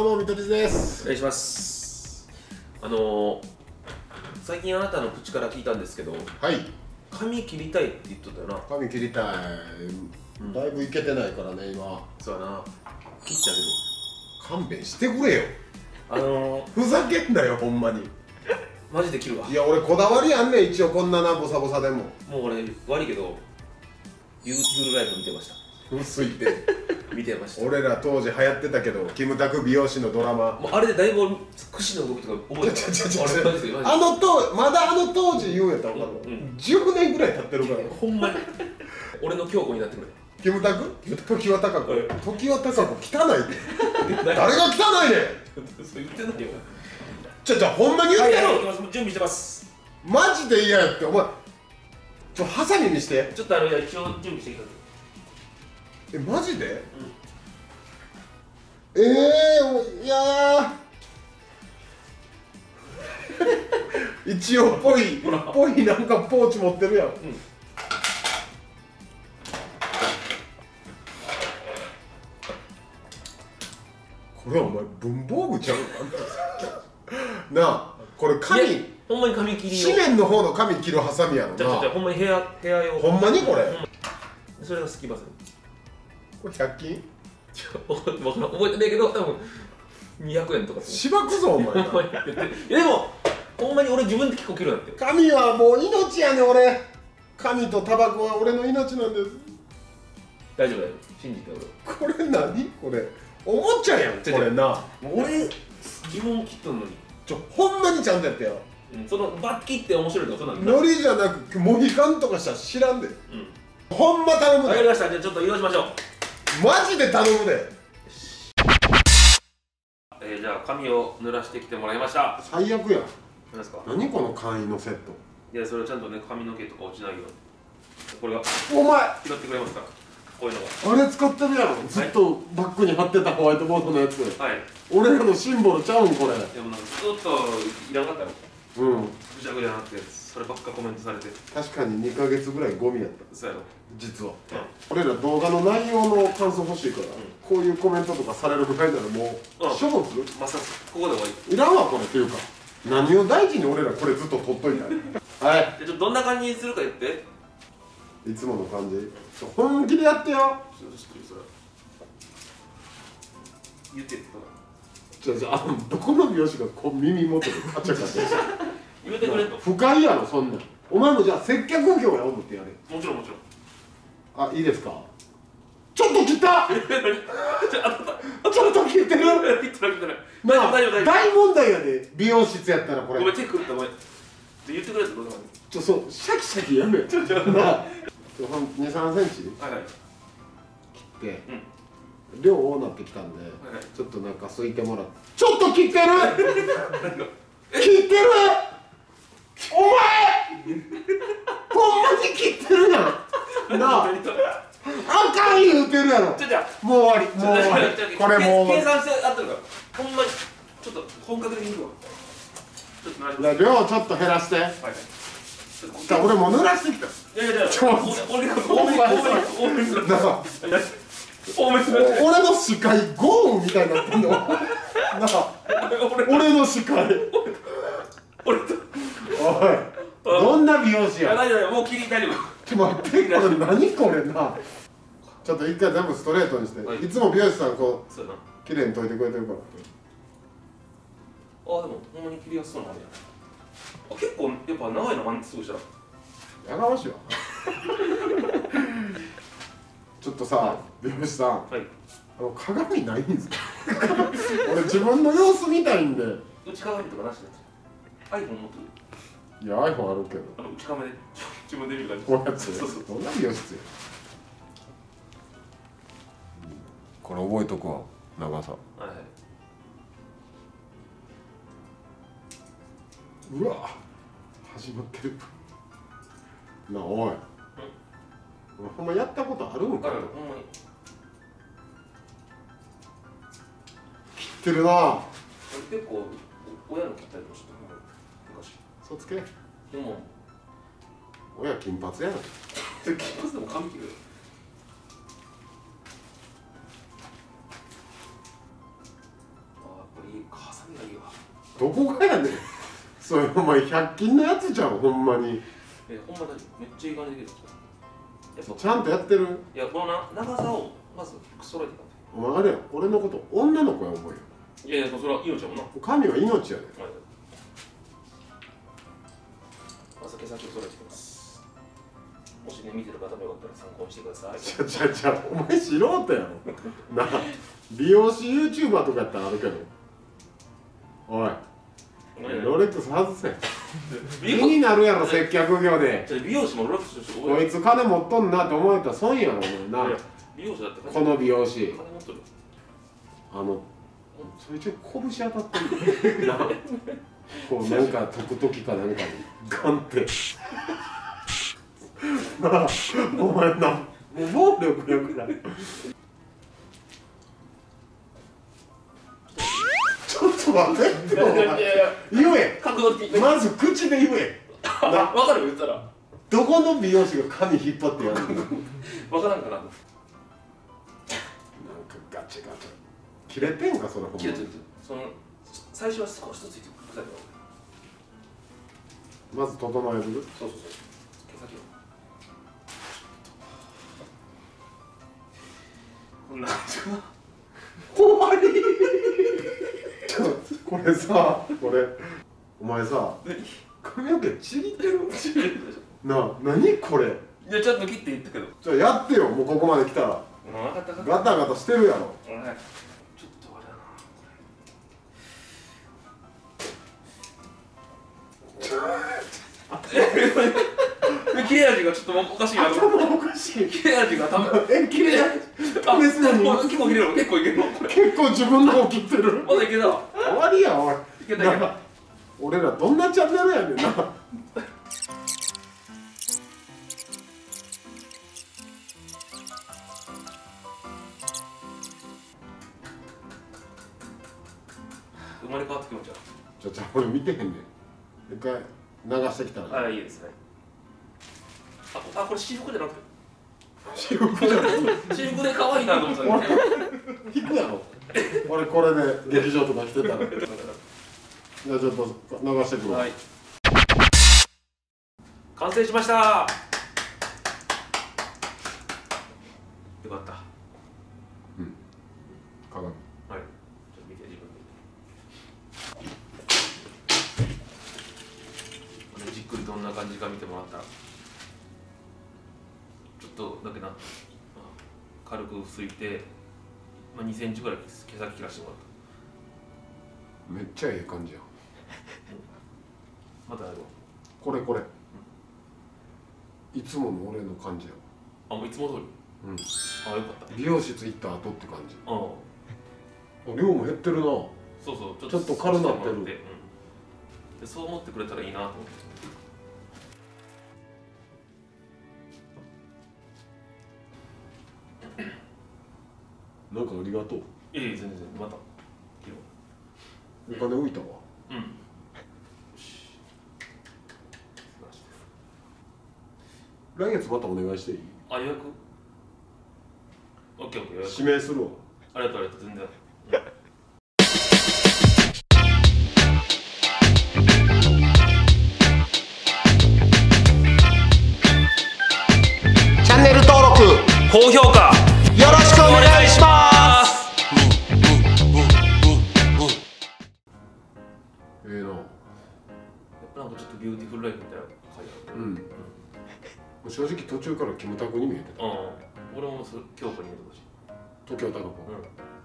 どうも見取り図です。お願いします。あのー、最近あなたの口から聞いたんですけどはい。髪切りたいって言っとったよな。髪切りたい、うん。だいぶいけてないからね今。そうやな。切っちゃう勘弁してくれよ。けどあのふざけんなよほんまに。ー、マジで切るわ。いや俺こだわりあんねん一応。こんななボサボサでも。もう俺悪いけど YouTube ライブ見てました薄いって。見てました。俺ら当時流行ってたけどキムタク美容師のドラマ。もうあれでだいぶ俺串の動きとか覚えてちょちょちょあの当まだあの当時言うんやったら分かる、うんうん10年ぐらい経ってるからほんまに俺の強固になってくれキムタク時は高子はい時は高子汚いって誰誰が汚いねんそう言ってないよちょちょほんまに言ってよ、はいはい行きます準備してますマジで嫌やってお前ちょハサミにしてちょっとあの一応準備してきたえマジで、ええー、いやー。一応ぽいぽいなんかポーチ持ってるやん、これお前文房具ちゃう？なあこれい紙やほんまに髪切り紙面の方の紙切るハサミやろじゃじゃじゃなほんまに部屋部屋用。ほんまにこれ、それが好きバスこれ100均？ち ょわからん。覚えてないけど多分200円とか。すしばくぞおる前 でもほんまに俺自分で結構切るんだって。神はもう命やね俺。神とタバコは俺の命なんです。大丈夫だよ。信じて俺。これ何？これ。おもちゃやんこれな。俺自分切っとんのに、ちょほんまにちゃんとやってよ。うん、そのバッキって面白いとかそんなんノリじゃなくモヒカンとかしたら知らんで。うん。ほんま頼むで。わかりました。じゃあちょっと移動しましょうマジで頼むで。えー、じゃあ髪を濡らしてきてもらいました。最悪やん。何ですか？何この簡易のセット。いやそれをちゃんとね髪の毛とか落ちないように。これがお前！拾ってくれますからこういうのが。あれ使ってるやろ。ずっとバッグに貼ってたホワイトボードのやつ。はい。俺らのシンボルちゃうんこれ。でもなんかずっといらんかったよ。うん。ぐちゃぐちゃなってそればっかコメントされて確かに2ヶ月ぐらいゴミやった。そうやろ。実は。う俺ら動画の内容の感想欲しいから、こういうコメントとかされるぐらいならもううん。処分する？んまさここで終わり。いらんわこれっていうか。何を大事に俺らこれずっと取っといた はじゃどんな感じにするか言って。いいつもの感じ。本気でやってよ。言ってってちょちょあのどこの美容師がこう耳元でカチャカチャして言ってくれんと。不快やろそんなん。お前もじゃあ接客業や思ってやれ。もちろんもちろん。あいいですか？ちょっと切った！ちょあっと切ってる？言ってない言ってない。なあ大問題やで。美容室やったらこれ。ごめん手狂ったごめん言ってくれってこちょそうシャキシャキやめよ。ちょちょ。なあちょほん23センチ？はいはい。でうん。量多なってきたんで、はいはい。ちょっとなんかすいてもらって。ちょっと切ってる？切ってる？お前ほんまに切ってるやんなあ。あかん言うてるやろ。もう終わり。もう終わり。これもう計算して合ってるからほんまにちょっと本格的にいくわちょっと量ちょっと減らして。はいはい。俺濡らしてきた。いやいやいや俺俺多めに多め俺の視界ゴーンみたいになってんのなあ俺俺の視界俺とどんな美容師いやや大丈夫もう切り大丈夫ちょ待ってこれ何これな？ちょっと一回全部ストレートにして、はい。い、つも美容師さんこそう綺麗に研いでくれてるから。あでもほんまに切りやすそうなのあるや。んあ結構やっぱ長いのまんすぐしたらやがましいわ。ちょっとさ、美容師さん。はい。あの鏡ないんですか？俺自分の様子見たいんで。内鏡とかなしのやつ iPhone 持ってる？いや iPhone あるけど。あの内鏡で自分で見る感じ。こうやつそうそうどんな美容室や？これ覚えとくわ長さ。はいはい。うわ始まってる。なあおい、俺ほんまやったことあるんかあるほんまに。切ってるな。俺結構お親の切ったりとかしてほんまに昔嘘つけ。でも。親金髪やな金髪でも髪切るあどこがやねん。それお前100均のやつじゃんほんまに。えほんまだめっちゃいい感じでちゃんとやってる？いやこのな長さをまず揃えてお前あれや俺のこと女の子や思うよんいやいやそれは命やもんな。神は命やで。はいまず毛先を揃えていきますもしね見てる方もよかったら参考にしてください。ちゃちゃちゃお前素人やろな美容師 YouTuber とかやったらあるけどおい。ロレックス外せ気になるやろ接客業で美容師もロレックスこい。つ金持っとんなって思えたら損やろお前な美容師だってこの美容師金持っとるあのそい。つ拳当たってるなこうなんか解く時かなんかに。ガンって。な あお前な。もう暴力やからちょっと待ってってお前。いやいや言え角度的。にまず口で言え。分かる言ったら。どこの美容師が髪引っ張ってやるの？なんか分から。んかなガチガチ。切れてんかそれほんま切れてる。その最初は少しずつついてくるまず整える？そうそうそう。毛先をこんな感じかな終わりちょっとこれさこれお前さ髪の毛ちぎってるなあ何これ？いやちゃんと切って言ったけど。じゃあやってよ。もうここまで来たら。ガタガタしてるやろ。った切れ味がちょっとおかしいな頭おかしい。切れ味が多分え切れあ試すのに？結構切れる結構いける結構自分のを切ってる。まだいけた？わ終わりやおい。いけたいけた。俺らどんなチャンネルやねんな。生まれ変わってくるんじゃちょちょ俺見てへんねん一回流してきたら。んあいいですね。あこあこれ私服じゃなくて。私服じゃない私服で可愛いなと思ってたんだけど。引くやろ俺これで劇場とか来てたら。じゃあちょっと流してくるわ、はい。完成しましたは鏡いちょっと見て自分でじっくりどんな感じか見てもらったら。ちょっとだけな。まあ軽く拭いて、まあ、2センチぐらい毛先切らしてもらった。めっちゃええ感じやん。またやろう。これこれ。いつもの俺の感じやあもういつも通り？うん。あよかった。美容室行った後って感じ。うん。あ量も減ってるな。そうそうちょっと軽なってる。うん。でそう思ってくれたらいいなと思ってなんかありがとう。いえいえ全然また。お金浮いたわ。ううん。よし。素晴らしいです。来月またお願いしていい？あ予約？オッケーオッケー予約。指名するわ。ありがとうありがとう全然。チャンネル登録よ高評価正直途中からキムタクに見えてた。うん。俺も京子に見てほしい東京タカ子うん